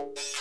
Thank